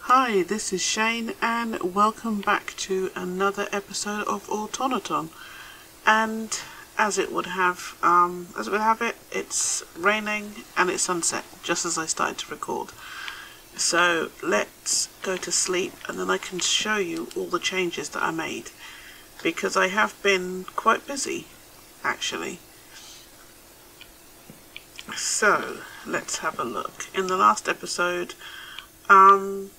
Hi, this is Chaynne, and welcome back to another episode of Automaton. And as it would have, um, as it would have it, it's raining and it's sunset, just as I started to record. So let's go to sleep, and then I can show you all the changes that I made, because I have been quite busy, actually. So let's have a look. In the last episode, um,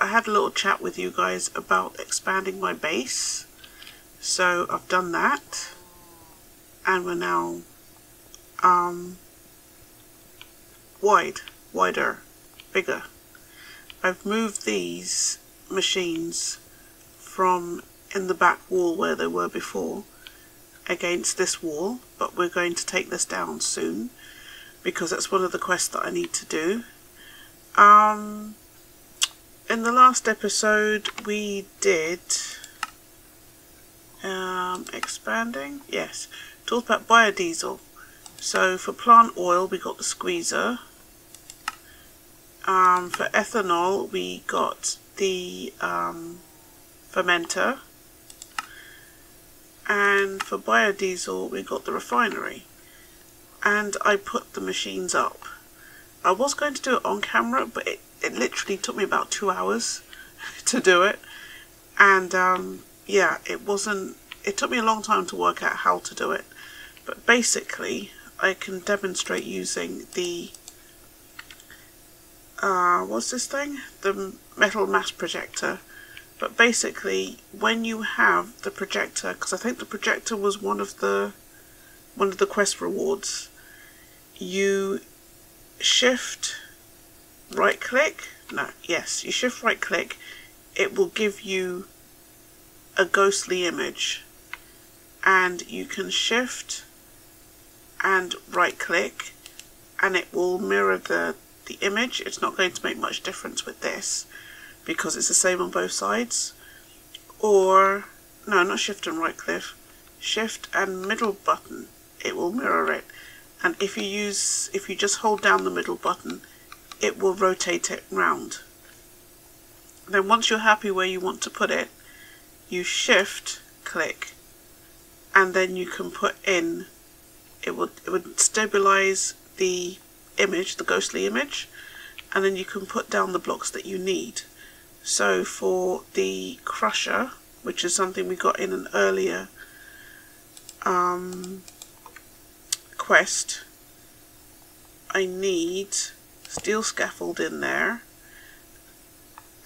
I had a little chat with you guys about expanding my base. So I've done that. And we're now um, wide, wider, bigger. I've moved these machines from in the back wall where they were before against this wall, but we're going to take this down soon because that's one of the quests that I need to do. Um, in the last episode we did um, expanding, yes, talked about biodiesel. So for plant oil we got the squeezer. Um, for ethanol we got the um, fermenter. And for biodiesel we got the refinery. And I put the machines up. I was going to do it on camera but it it literally took me about two hours to do it and um, yeah it wasn't it took me a long time to work out how to do it but basically I can demonstrate using the uh, what's this thing the metal mass projector but basically when you have the projector because I think the projector was one of the one of the quest rewards you shift right click no yes you shift right click it will give you a ghostly image. And you can shift and right click and it will mirror the the image. It's not going to make much difference with this because it's the same on both sides or no not shift and right click shift and middle button it will mirror it and if you use if you just hold down the middle button it will rotate it round. Then once you're happy where you want to put it, you shift click and then you can put in it would it would stabilize the image, the ghostly image, and then you can put down the blocks that you need. So for the crusher, which is something we got in an earlier um, quest, I need steel scaffold in there.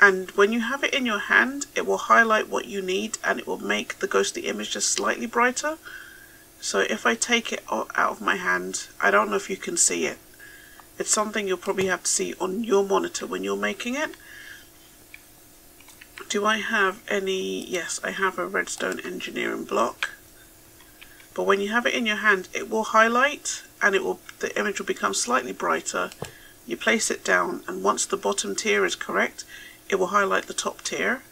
And when you have it in your hand it will highlight what you need and it will make the ghostly image just slightly brighter. So if I take it out of my hand I don't know if you can see it. It's something you'll probably have to see on your monitor when you're making it do I have any yes I have a redstone engineering block. But when you have it in your hand it will highlight and it will the image will become slightly brighter. You place it down and once the bottom tier is correct it will highlight the top tier.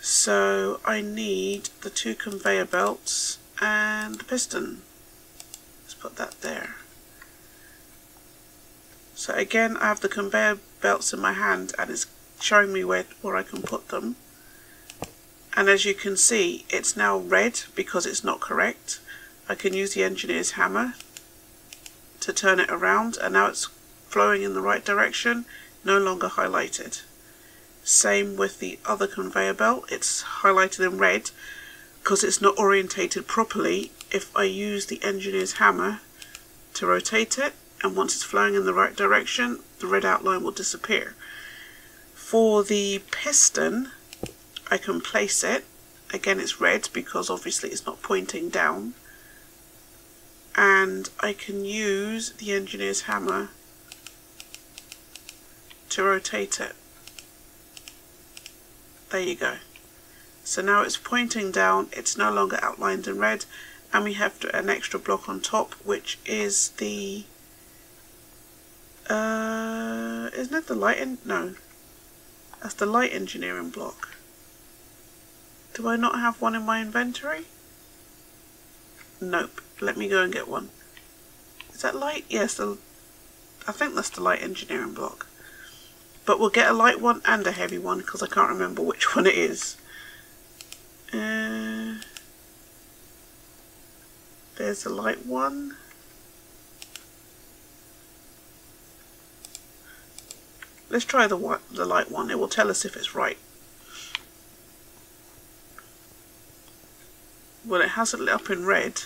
So I need the two conveyor belts and the piston. Let's put that there. So again I have the conveyor belts in my hand and it's showing me where, where I can put them and as you can see it's now red because it's not correct I can use the engineer's hammer to turn it around and now it's flowing in the right direction, no longer highlighted. Same with the other conveyor belt, it's highlighted in red because it's not orientated properly if I use the engineer's hammer to rotate it and once it's flowing in the right direction the red outline will disappear. For the piston I can place it, again it's red because obviously it's not pointing down. And I can use the engineer's hammer to rotate it. There you go. So now it's pointing down, it's no longer outlined in red, and we have to, an extra block on top, which is the, uh, isn't it the light, no, that's the light engineering block. Do I not have one in my inventory? Nope. Let me go and get one. Is that light? Yes, the, I think that's the light engineering block. But we'll get a light one and a heavy one because I can't remember which one it is. Uh, there's a light one. Let's try the, the light one. It will tell us if it's right. Well, it has it lit up in red.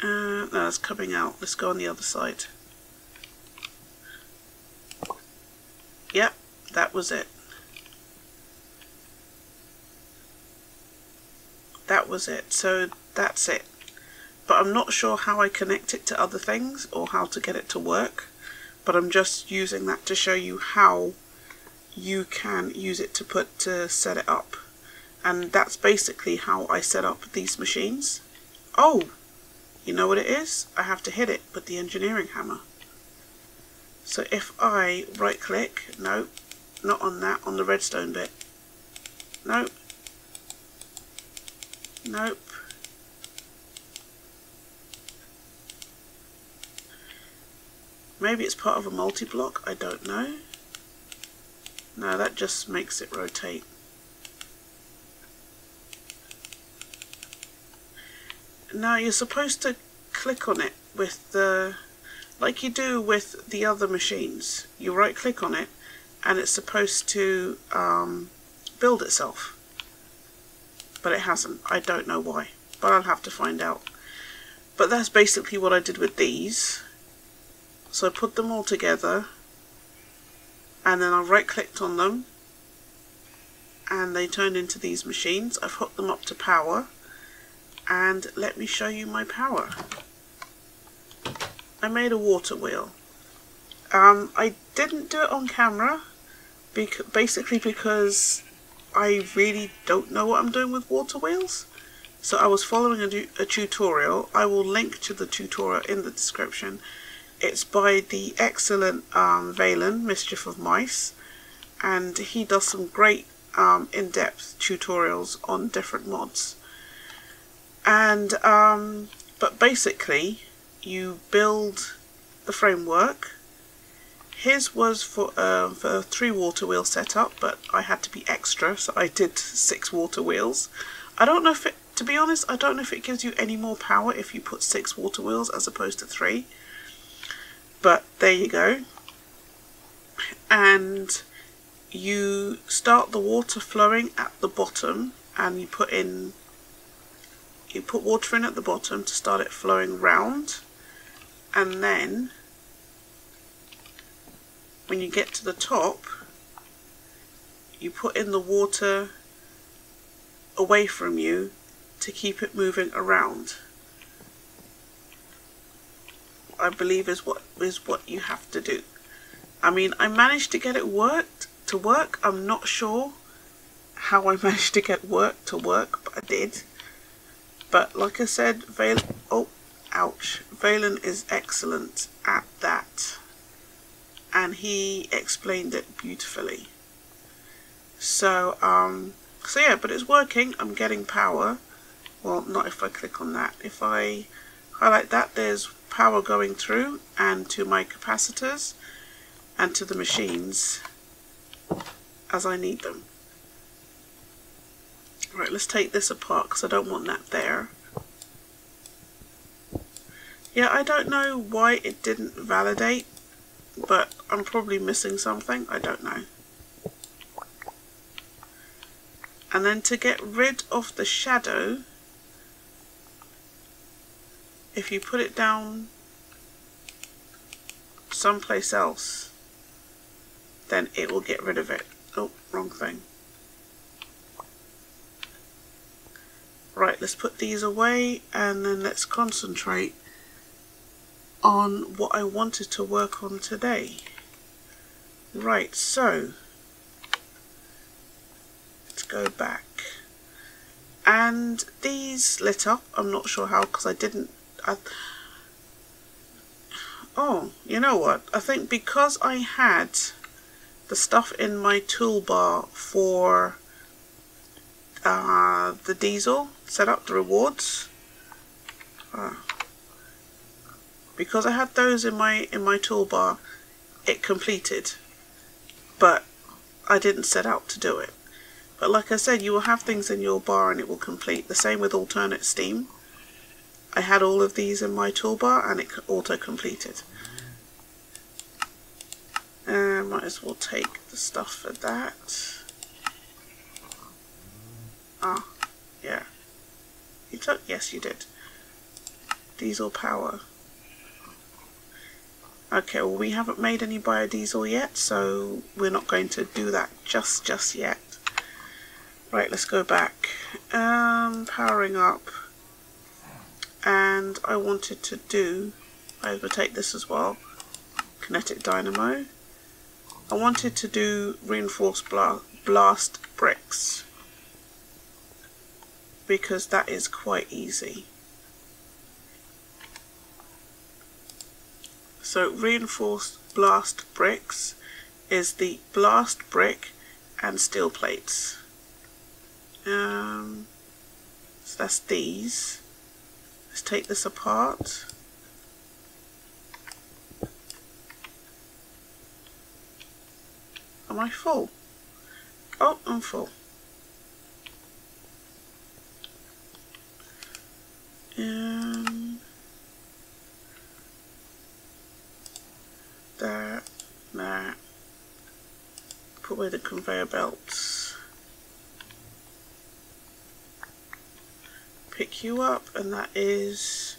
Uh, no, it's coming out. Let's go on the other side. Yep, that was it. That was it. So that's it. But I'm not sure how I connect it to other things or how to get it to work. But I'm just using that to show you how you can use it to put to set it up. And that's basically how I set up these machines. Oh, you know what it is? I have to hit it with the engineering hammer. So if I right click, no, not on that, on the redstone bit. Nope. Nope. Maybe it's part of a multi-block, I don't know. No, that just makes it rotate. Now you're supposed to click on it with the, like you do with the other machines. You right click on it and it's supposed to um, build itself. But it hasn't. I don't know why. But I'll have to find out. But that's basically what I did with these. So I put them all together and then I right clicked on them and they turned into these machines. I've hooked them up to power and let me show you my power. I made a water wheel. Um, I didn't do it on camera bec basically because I really don't know what I'm doing with water wheels. So I was following a, a tutorial. I will link to the tutorial in the description. It's by the excellent um, Valen, Mischief of Mice, and he does some great um, in-depth tutorials on different mods. And, um, but basically, you build the framework. His was for, uh, for a three water wheel setup, but I had to be extra, so I did six water wheels. I don't know if it, to be honest, I don't know if it gives you any more power if you put six water wheels as opposed to three. But there you go. And you start the water flowing at the bottom and you put in you put water in at the bottom to start it flowing round and then when you get to the top you put in the water away from you to keep it moving around I believe is what is what you have to do. I mean, I managed to get it worked to work. I'm not sure how I managed to get work to work, but I did. But like I said, Valen, oh, ouch, Valen is excellent at that. And he explained it beautifully. So, um, so yeah, but it's working. I'm getting power. Well, not if I click on that. If I highlight that, there's power going through and to my capacitors and to the machines as I need them. Right, let's take this apart because I don't want that there. Yeah, I don't know why it didn't validate, but I'm probably missing something. I don't know. And then to get rid of the shadow, if you put it down someplace else, then it will get rid of it. Oh, wrong thing. Right, let's put these away and then let's concentrate on what I wanted to work on today. Right, so let's go back. And these lit up, I'm not sure how because I didn't I, oh, you know what? I think because I had the stuff in my toolbar for uh, the diesel, set up the rewards. Uh, because I had those in my in my toolbar, it completed. But I didn't set out to do it. But like I said, you will have things in your bar and it will complete. The same with alternate steam. I had all of these in my toolbar and it auto-completed. Uh, might as well take the stuff for that. Ah, yeah. You took? Yes, you did. Diesel power. Okay, well we haven't made any biodiesel yet, so we're not going to do that just just yet. Right, let's go back. Um, powering up. And I wanted to do, I will take this as well, kinetic dynamo. I wanted to do reinforced bla blast bricks because that is quite easy. So reinforced blast bricks is the blast brick and steel plates. Um, so that's these. Let's take this apart. Am I full? Oh, I'm full. Um, that, that. Put away the conveyor belts. Pick you up, and that is.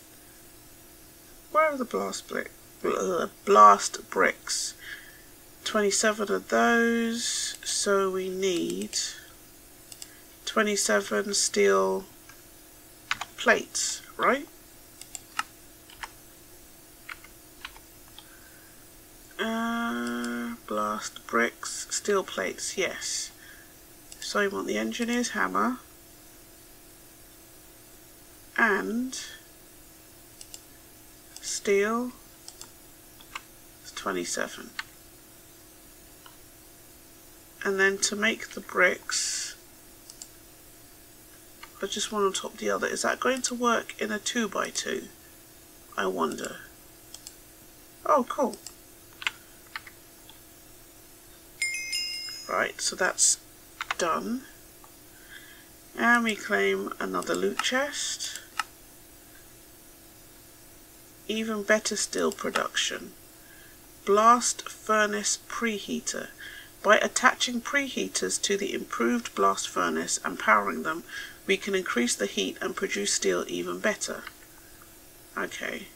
Where are the blast brick? Blast bricks. 27 of those, so we need 27 steel plates, right? Uh, blast bricks, steel plates, yes. So I want the engineer's hammer and steel is 27 and then to make the bricks I just one on top of the other. Is that going to work in a 2 by 2 I wonder. Oh cool. Right so that's done. And we claim another loot chest even better steel production blast furnace preheater by attaching preheaters to the improved blast furnace and powering them, we can increase the heat and produce steel even better. Okay.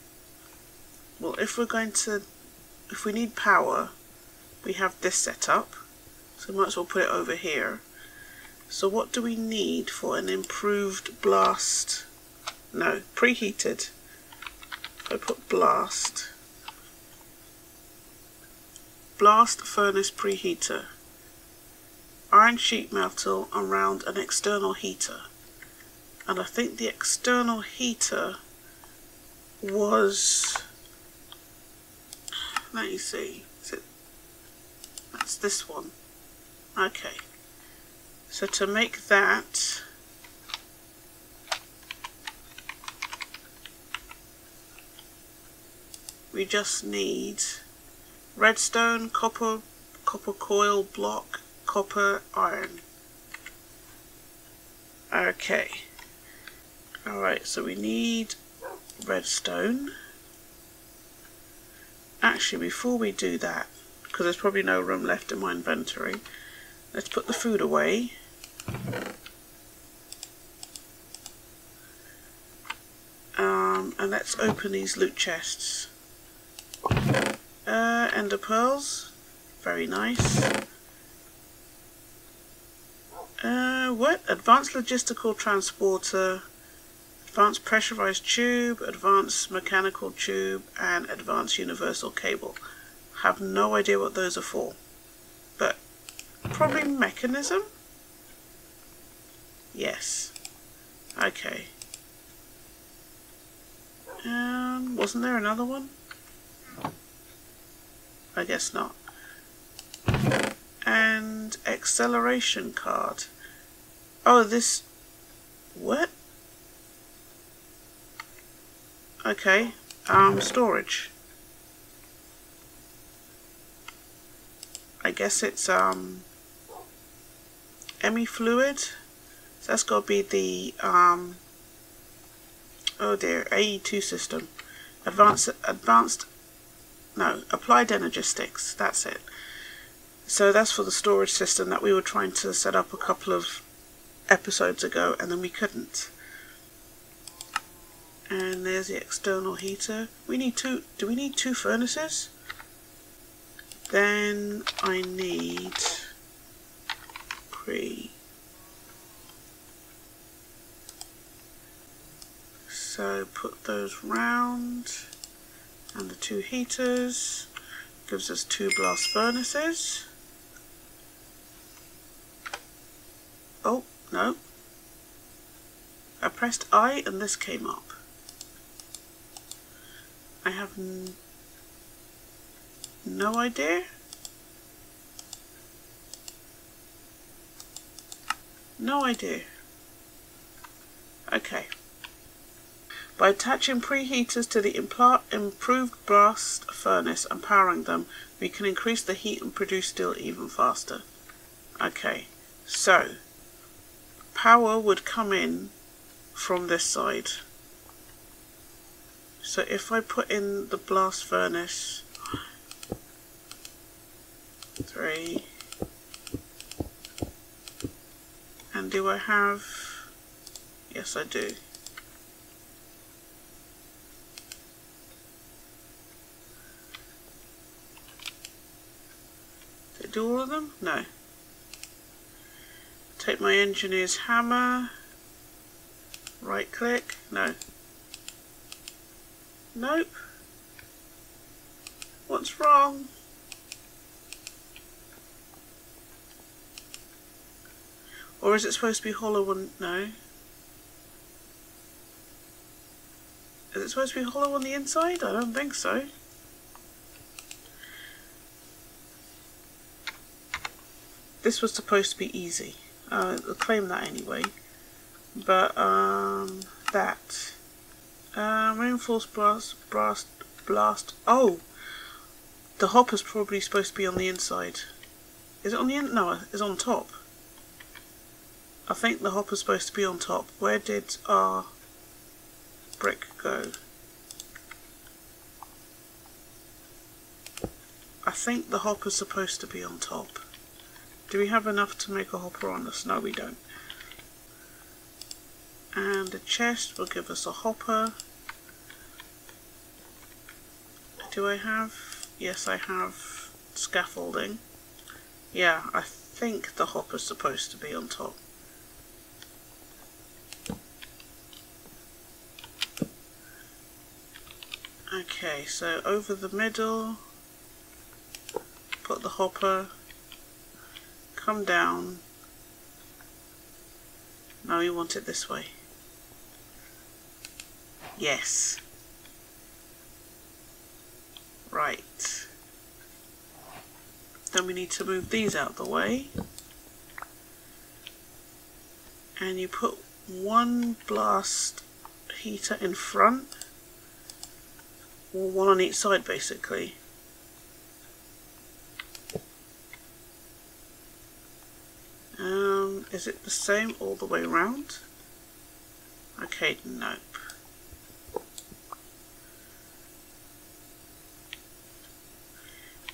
Well, if we're going to, if we need power, we have this set up. So we might as well put it over here. So what do we need for an improved blast? No, preheated. I put blast, blast furnace preheater, iron sheet metal around an external heater. And I think the external heater was, let me see, is it, that's this one. Okay. So to make that, we just need redstone, copper, copper coil block, copper, iron. Okay. Alright, so we need redstone. Actually, before we do that, because there's probably no room left in my inventory, let's put the food away. Um, and let's open these loot chests. Uh, ender pearls. Very nice. Uh, what? Advanced logistical transporter, advanced pressurized tube, advanced mechanical tube, and advanced universal cable. Have no idea what those are for. But probably Mekanism? Yes. Okay. Um, wasn't there another one? I guess not. and acceleration card. Oh, this... What? Okay. Um, storage. I guess it's, um... ME fluid. So that's got to be the, um... Oh dear, AE2 system. Advanced, advanced, no, applied energistics, that's it. So that's for the storage system that we were trying to set up a couple of episodes ago and then we couldn't. And there's the external heater. We need two, do we need two furnaces? Then I need three. So put those round and the two heaters gives us two blast furnaces. Oh, no. I pressed I and this came up. I have no idea. No idea. Okay. By attaching preheaters to the improved blast furnace and powering them, we can increase the heat and produce steel even faster. Okay, so power would come in from this side. So if I put in the blast furnace, three, and do I have, yes I do. Do all of them? No. Take my engineer's hammer, right click, no. Nope. What's wrong? Or is it supposed to be hollow one? No. Is it supposed to be hollow on the inside? I don't think so. This was supposed to be easy. Uh, I'll claim that anyway. But, um, that. Uh, reinforced blast, blast, blast. Oh! The hopper's probably supposed to be on the inside. Is it on the in? No, it's on top. I think the hopper's supposed to be on top. Where did our brick go? I think the hopper's supposed to be on top. Do we have enough to make a hopper on us? No, we don't and the chest will give us a hopper. Do I have? Yes, I have scaffolding. Yeah, I think the hopper's supposed to be on top. Okay, so over the middle, put the hopper, come down. Now we want it this way. Yes. Right. Then we need to move these out the way. And you put one blast heater in front. Or one on each side basically. Um, is it the same all the way around? Okay, nope.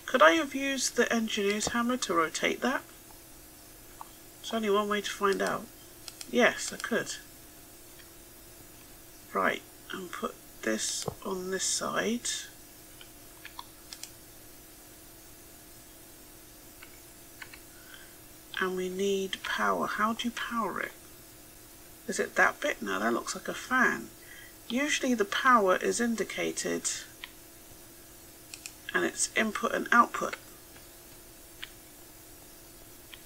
Could I have used the engineer's hammer to rotate that? There's only one way to find out. Yes, I could. Right, and put this on this side. And we need power. How do you power it? Is it that bit? No, that looks like a fan. Usually the power is indicated and it's input and output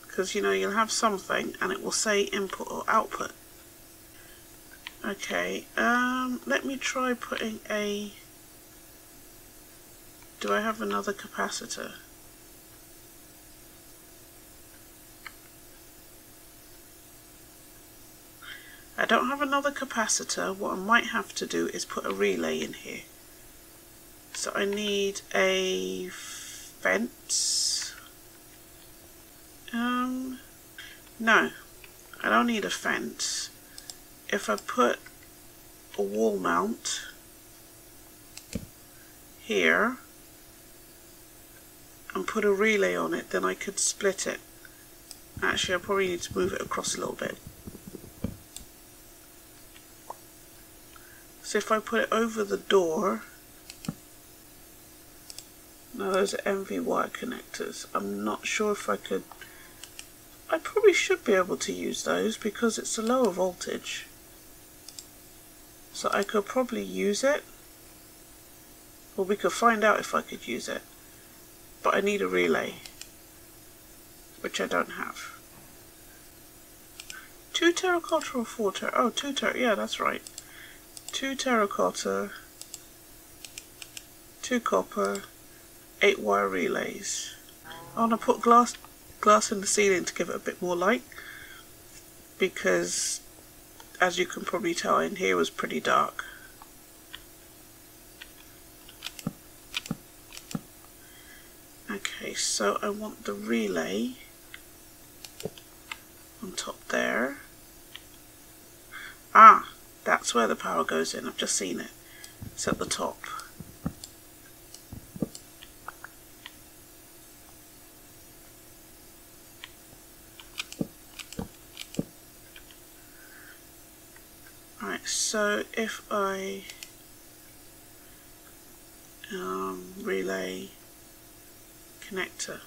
because you know you'll have something and it will say input or output okay um, let me try putting a do I have another capacitor I don't have another capacitor. What I might have to do is put a relay in here. So I need a fence. Um, no, I don't need a fence. If I put a wall mount here and put a relay on it, then I could split it. Actually, I probably need to move it across a little bit. So if I put it over the door, now those are wire connectors. I'm not sure if I could, I probably should be able to use those because it's a lower voltage. So I could probably use it. Well, we could find out if I could use it. But I need a relay, which I don't have. Two terracotta or four terracotta? Oh, two ter- yeah, that's right two terracotta, two copper, eight wire relays. I want to put glass glass in the ceiling to give it a bit more light because as you can probably tell in here was pretty dark. Okay, so I want the relay on top there. Ah, that's where the power goes in. I've just seen it. It's at the top. Right, so if I um, relay connector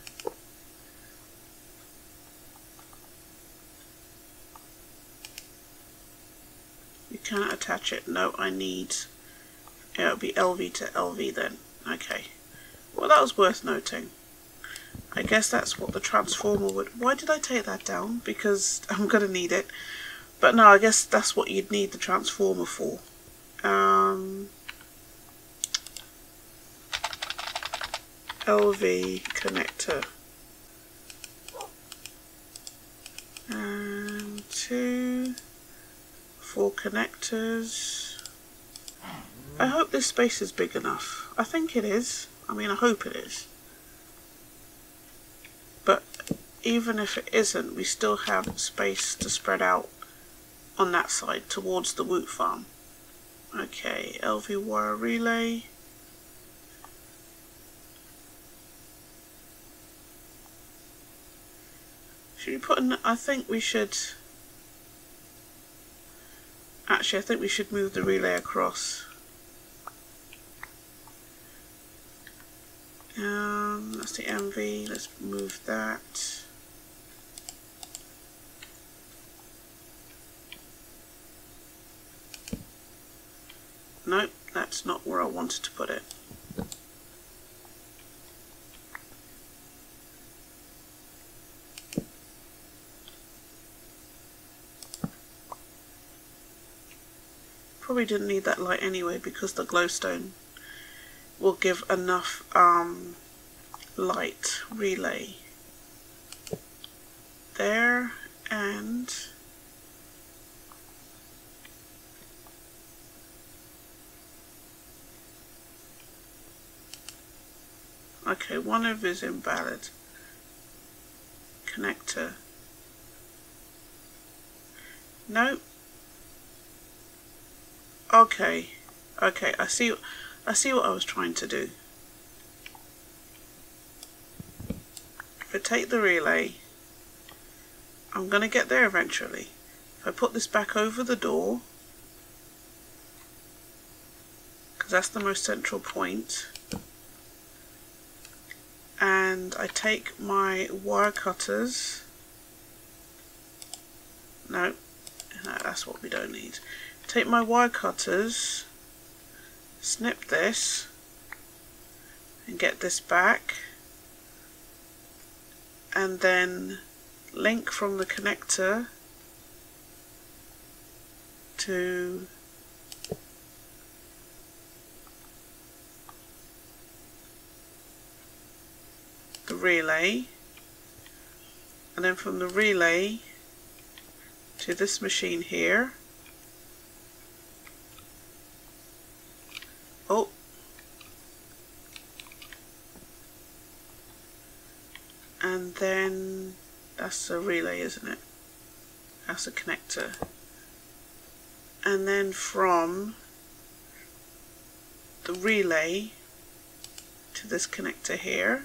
Can't attach it. No, I need... It'll be LV to LV then. Okay. Well, that was worth noting. I guess that's what the transformer would... Why did I take that down? Because I'm going to need it. But no, I guess that's what you'd need the transformer for. Um, LV connector. And two four connectors. I hope this space is big enough. I think it is. I mean, I hope it is. But even if it isn't, we still have space to spread out on that side towards the woot farm. Okay, LV wire relay. Should we put in, I think we should Actually, I think we should move the relay across. Um, that's the MV, Let's move that. Nope, that's not where I wanted to put it. Probably didn't need that light anyway because the glowstone will give enough um, light relay. There and okay one of is invalid connector. Nope Okay, okay, I see, I see what I was trying to do. If I take the relay, I'm going to get there eventually. If I put this back over the door, because that's the most central point, and I take my wire cutters, no, no that's what we don't need take my wire cutters, snip this, and get this back, and then link from the connector to the relay. And then from the relay to this machine here and then a relay isn't it? That's a connector. And then from the relay to this connector here.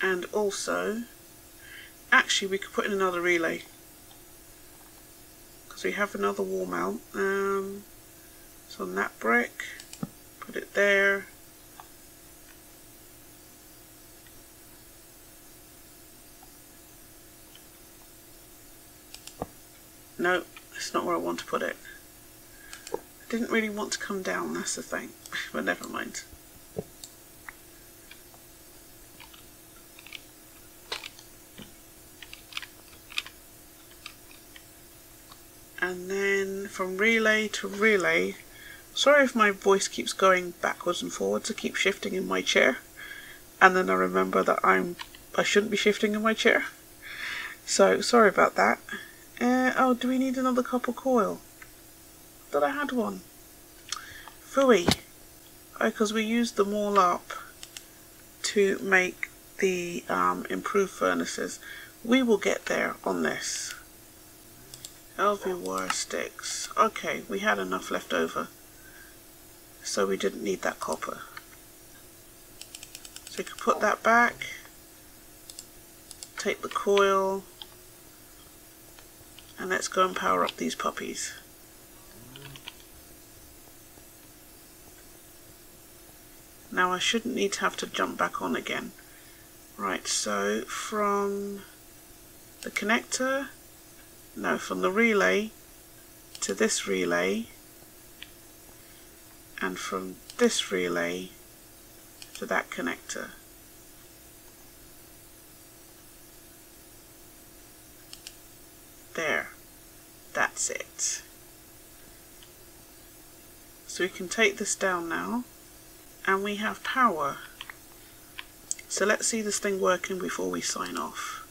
And also actually we could put in another relay. Because we have another wall mount. Um, so on that brick. Put it there no it's not where I want to put it. I didn't really want to come down that's the thing. But never mind. And then from relay to relay sorry if my voice keeps going backwards and forwards I keep shifting in my chair. And then I remember that I'm I shouldn't be shifting in my chair. So sorry about that oh do we need another copper coil thought I had one Fooey oh because we used them all up to make the um, improved furnaces we will get there on this LV wire sticks. Okay, we had enough left over. So we didn't need that copper. So we could put that back. Take the coil. And let's go and power up these puppies. Now I shouldn't need to have to jump back on again. Right, so from the connector no, from the relay to this relay and from this relay to that connector. There, that's it. So we can take this down now and we have power. So let's see this thing working before we sign off.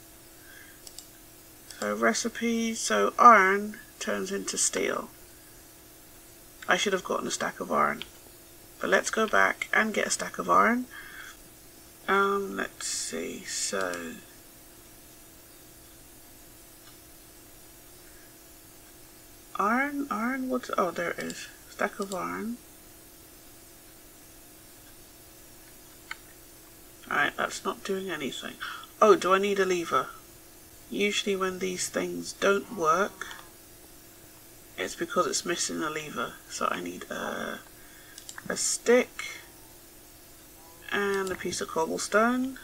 So recipes, so iron turns into steel. I should have gotten a stack of iron. But let's go back and get a stack of iron. Um, let's see, so... Iron, iron, what's, oh there it is. Stack of iron. Alright, that's not doing anything. Oh, do I need a lever? Usually when these things don't work, it's because it's missing a lever. So I need a, a stick and a piece of cobblestone.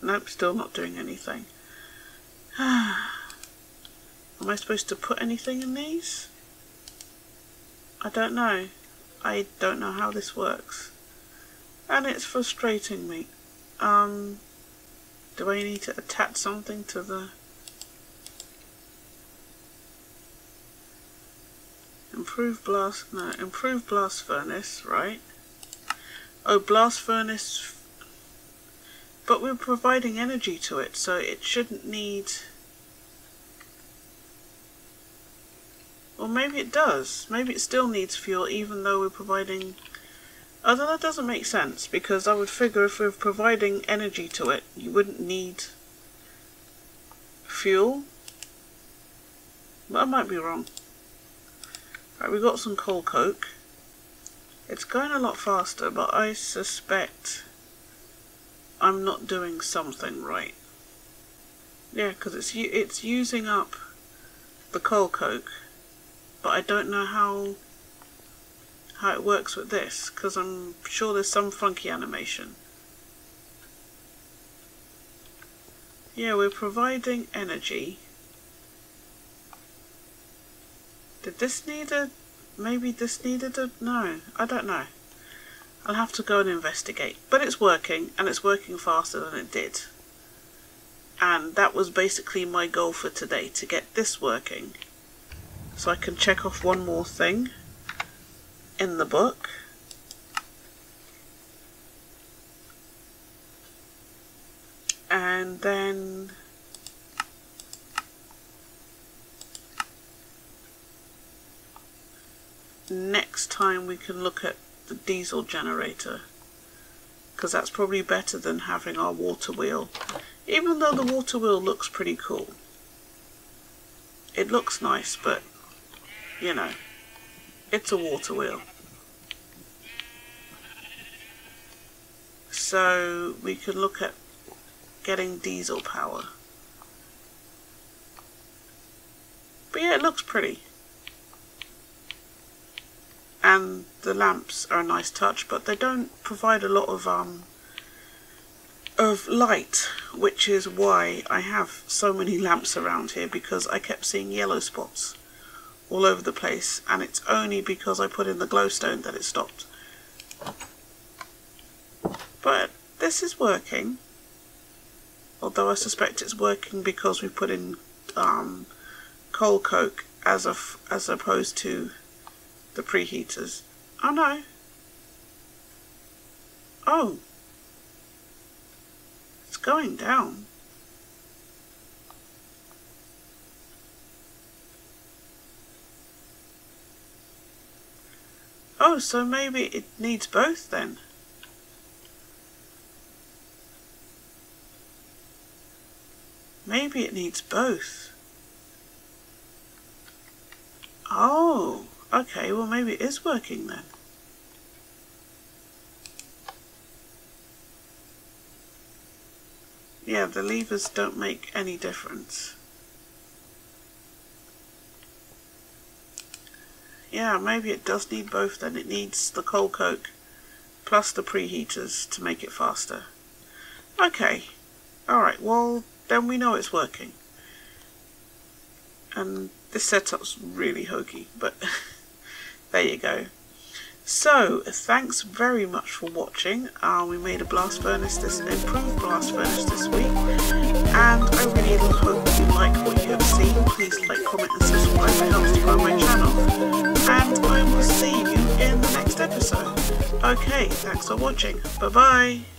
Nope, still not doing anything. Am I supposed to put anything in these? I don't know. I don't know how this works. And it's frustrating me. Um, do I need to attach something to the improve blast, no, improve blast furnace, right? Oh, blast furnace, but we're providing energy to it, so it shouldn't need, or maybe it does, maybe it still needs fuel even though we're providing Although that doesn't make sense, because I would figure if we're providing energy to it, you wouldn't need fuel. But I might be wrong. Right, we got some coal coke. It's going a lot faster, but I suspect I'm not doing something right. Yeah, because it's it's using up the coal coke, but I don't know how how it works with this because I'm sure there's some funky animation. Yeah, we're providing energy. Did this need a... maybe this needed a... no, I don't know. I'll have to go and investigate. But it's working, and it's working faster than it did. And that was basically my goal for today, to get this working. So I can check off one more thing in the book. And then next time we can look at the diesel generator because that's probably better than having our water wheel. Even though the water wheel looks pretty cool. It looks nice but you know it's a water wheel. So we can look at getting diesel power. But yeah it looks pretty and the lamps are a nice touch but they don't provide a lot of um of light which is why I have so many lamps around here because I kept seeing yellow spots all over the place and it's only because I put in the glowstone that it stopped. But this is working. Although I suspect it's working because we put in um, coal coke as, a, as opposed to the preheaters. Oh no. Oh. It's going down. Oh, so maybe it needs both then. Maybe it needs both. Oh. Okay, well maybe it is working then. Yeah, the levers don't make any difference. Yeah, maybe it does need both then. It needs the coal coke plus the preheaters to make it faster. Okay, alright, well then we know it's working. And this setup's really hokey, but there you go. So, thanks very much for watching. Uh, we made a blast furnace, this improved blast furnace this week, and I really hope you like what you have seen. Please like, comment, and subscribe. It helps to grow my channel. And I will see you in the next episode. Okay, thanks for watching. Bye bye.